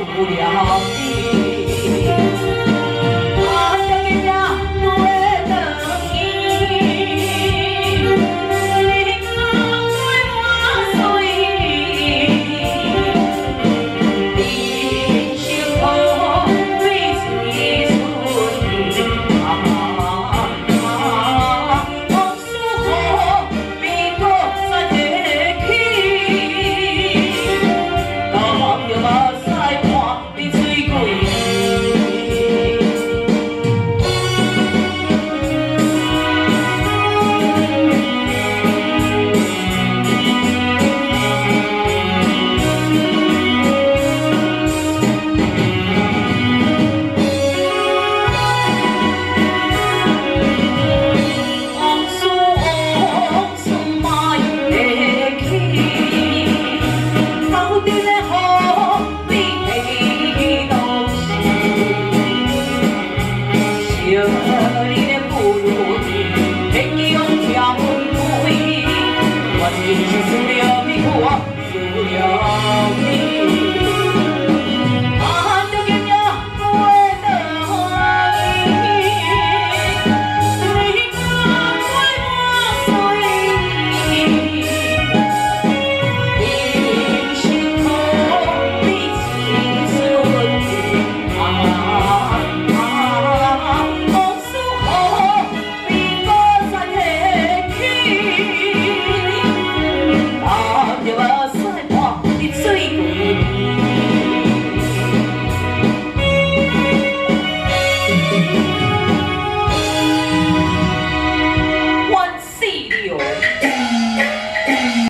无聊的りゃみこはすりみ